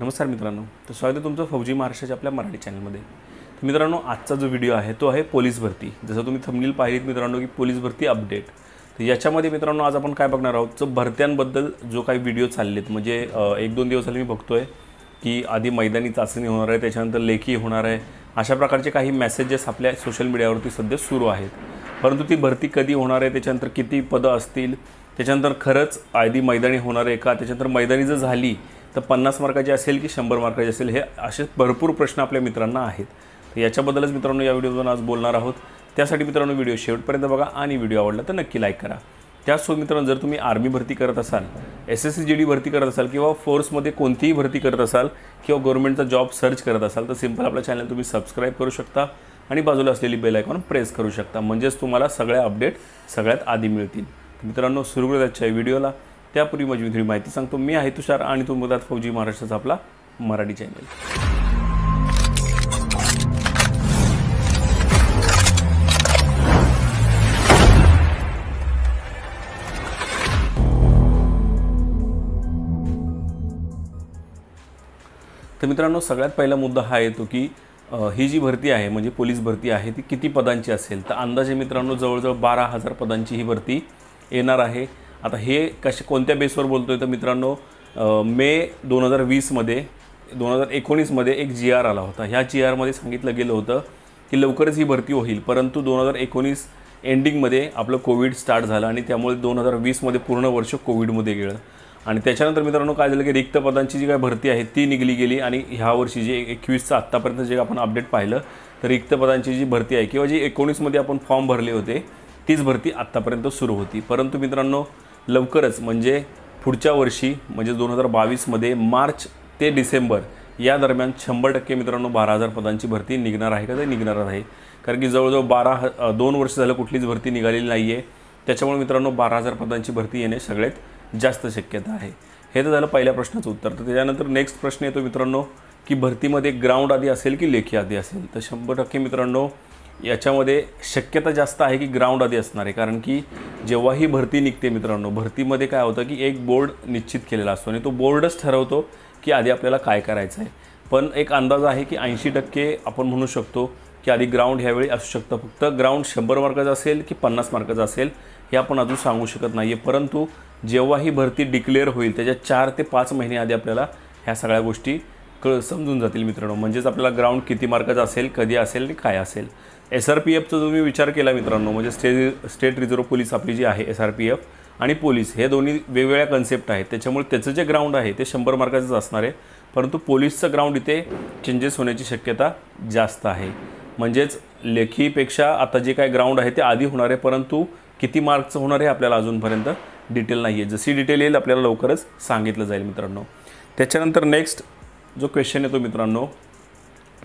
नमस्कार मित्रांनो तर स्वागत आहे तुमचं फौजी महाराष्ट्राच्या आपल्या मराठी चॅनलमध्ये. तर मित्रांनो आजचा जो व्हिडिओ आहे तो आहे पोलीस भरती. जसं तुम्ही थंबनील पाहिलीत मित्रांनो की पोलीस भरती अपडेट. तर याच्यामध्ये मित्रांनो आज आपण काय बघणार आहोत? तर भरत्यांबद्दल जो काही व्हिडिओ चाललेत म्हणजे एक दोन दिवस झाले मी बघतो आहे की आधी मैदानी चाचणी होणार आहे त्याच्यानंतर लेखी होणार आहे. अशा प्रकारचे काही मेसेजेस आपल्या सोशल मीडियावरती सध्या सुरू आहेत. परंतु ती भरती कधी होणार आहे त्याच्यानंतर किती पदं असतील त्याच्यानंतर खरंच आधी मैदानी होणार आहे का त्याच्यानंतर मैदानी जर झाली तर पन्नास मार्काची असेल की शंभर मार्काची असेल हे असे भरपूर प्रश्न आपल्या मित्रांना आहेत. तर याच्याबद्दलच मित्रांनो या व्हिडिओतून आज बोलणार आहोत. त्यासाठी मित्रांनो व्हिडिओ शेवटपर्यंत बघा आणि व्हिडिओ आवडला तर नक्की लाईक करा. त्याचसोबत मित्रांनो जर तुम्ही आर्मी भरती करत असाल S S C G D भरती करत असाल किंवा फोर्समध्ये कोणतीही भरती करत असाल किंवा गव्हर्नमेंटचा जॉब सर्च करत असाल तर सिंपल आपला चॅनल तुम्ही सबस्क्राईब करू शकता आणि बाजूला असलेली बेल आयकॉन प्रेस करू शकता. म्हणजेच तुम्हाला सगळ्या अपडेट सगळ्यात आधी मिळतील. मित्रांनो सुरू करूया आजच्या व्हिडिओला. त्यापूर्वी माझी मी थोडी माहिती सांगतो. मी आहे तुषार आणि तो बघतात फौजी महाराष्ट्राचा आपला मराठी चॅनल तर मित्रांनो सगळ्यात पहिला मुद्दा हा येतो की ही जी भरती आहे म्हणजे पोलीस भरती आहे ती किती पदांची असेल? तर अंदाजे मित्रांनो जवळजवळ बारा हजार पदांची ही भरती येणार आहे. आता हे कशा कोणत्या बेसवर बोलतोय तर मित्रांनो मे दोन हजार वीसमध्ये दोन हजार एकोणीसमध्ये एक जी आर आला होता. ह्या जी आरमध्ये सांगितलं गेलं होतं की लवकरच ही भरती होईल परंतु दोन हजार एकोणीस एंडिंगमध्ये आपलं कोविड स्टार्ट झालं आणि त्यामुळे दोन हजार वीसमध्ये पूर्ण वर्ष कोविडमध्ये गेलं. आणि त्याच्यानंतर मित्रांनो काय झालं की रिक्त पदांची जी काय भरती आहे ती निघली गेली आणि ह्या वर्षी जे एकवीसचं आत्तापर्यंत जे आपण अपडेट पाहिलं तर रिक्त पदांची जी भरती आहे किंवा जी एकोणीसमध्ये आपण फॉर्म भरले होते तीच भरती आत्तापर्यंत सुरू होती. परंतु मित्रांनो लवकरच म्हणजे पुढच्या वर्षी म्हणजे दोन हजार बावीसमध्ये मार्च ते डिसेंबर या दरम्यान शंभर टक्के मित्रांनो बारा हजार पदांची भरती निघणार आहे का ते निघणारच आहे. कारण की जवळजवळ बारा ह दोन वर्ष झालं कुठलीच भरती निघालेली नाही आहे त्याच्यामुळे मित्रांनो बारा हजार पदांची भरती येणे सगळ्यात जास्त शक्यता आहे. हे तर झालं पहिल्या प्रश्नाचं उत्तर. तर त्याच्यानंतर नेक्स्ट प्रश्न येतो मित्रांनो की भरतीमध्ये ग्राउंड आधी असेल की लेखी आधी असेल? तर शंभर टक्के मित्रांनो याच्यामध्ये शक्यता जास्त आहे की ग्राउंड आधी असणार आहे. कारण की जेव्हा ही भरती निघते मित्रांनो भरतीमध्ये काय होतं की एक बोर्ड निश्चित केलेला असतो आणि तो बोर्डच ठरवतो की आधी आपल्याला काय करायचं आहे पण एक अंदाज आहे की ऐंशी टक्के आपण म्हणू शकतो की आधी ग्राउंड ह्यावेळी असू शकतं. फक्त ग्राउंड शंभर मार्काचं असेल की पन्नास मार्काचं असेल हे आपण अजून सांगू शकत नाही आहे परंतु जेव्हा ही भरती डिक्लेअर होईल त्याच्या चार ते पाच महिने आधी आपल्याला ह्या सगळ्या गोष्टी कळ समजून जातील मित्रांनो. म्हणजेच आपल्याला ग्राउंड किती मार्काचं असेल कधी असेल आणि काय असेल. एस आर पी एफचा जो मी विचार केला मित्रांनो म्हणजे स्टे स्टेट रिझर्व्ह पोलीस आपली जी आहे एस आर पी एफ आणि पोलीस हे दोन्ही वेगवेगळ्या कन्सेप्ट आहेत. त्याच्यामुळे त्याचं जे ग्राउंड आहे ते शंभर मार्काचंच असणार आहे. परंतु पोलीसचं ग्राउंड इथे चेंजेस होण्याची शक्यता जास्त आहे. म्हणजेच लेखीपेक्षा आता जे काय ग्राउंड आहे ते आधी होणार आहे परंतु किती मार्कचं होणार आहे आपल्याला अजूनपर्यंत डिटेल नाही आहे जशी डिटेल येईल आपल्याला लवकरच सांगितलं जाईल मित्रांनो. त्याच्यानंतर नेक्स्ट जो क्वेश्चन येतो मित्रांनो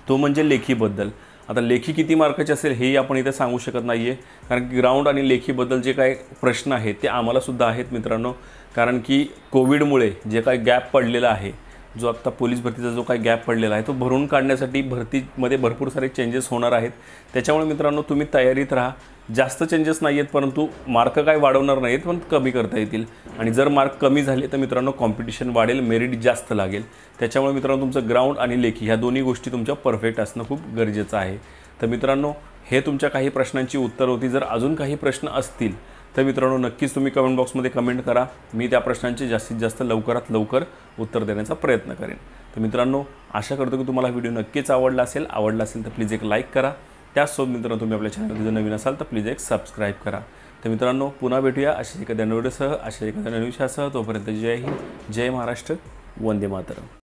तो म्हणजे लेखीबद्दल. आता लेखी किती मार्काची असेल हेही आपण इथे सांगू शकत नाही आहे कारण की ग्राउंड आणि लेखीबद्दल जे काही प्रश्न आहेत ते आम्हालासुद्धा आहेत मित्रांनो. कारण की कोविडमुळे जे काही गॅप पडलेला आहे जो आत्ता पोलीस भरतीचा जो काही गॅप पडलेला आहे तो भरून काढण्यासाठी भरतीमध्ये भरपूर सारे चेंजेस होणार आहेत. त्याच्यामुळे मित्रांनो तुम्ही तयारीत राहा. जास्त चेंजेस नाही आहेत परंतु मार्क काय वाढवणार नाहीत पण कमी करता येतील. आणि जर मार्क कमी झाले तर मित्रांनो कॉम्पिटिशन वाढेल मेरिट जास्त लागेल. त्याच्यामुळे मित्रांनो तुमचं ग्राउंड आणि लेखी ह्या दोन्ही गोष्टी तुमच्या परफेक्ट असणं खूप गरजेचं आहे. तर मित्रांनो हे तुमच्या काही प्रश्नांची उत्तर होती. जर अजून काही प्रश्न असतील तर मित्रांनो नक्कीच तुम्ही कमेंट बॉक्समध्ये कमेंट करा. मी त्या प्रश्नांचे जास्तीत जास्त लवकरात लवकर उत्तर देण्याचा प्रयत्न करेन. तर मित्रांनो आशा करतो की तुम्हाला व्हिडिओ नक्कीच आवडला असेल. आवडला असेल तर प्लीज एक लाईक करा. त्याचसोबत मित्रांनो तुम्ही आपल्या चॅनलमध्ये जर नवीन असाल तर प्लीज एक सबस्क्राईब करा. तर मित्रांनो पुन्हा भेटूया अशा एखाद्या व्हिडिओसह अशा एखाद्या नवीन तोपर्यंत जय हिंद जय महाराष्ट्र वंदे मातरम.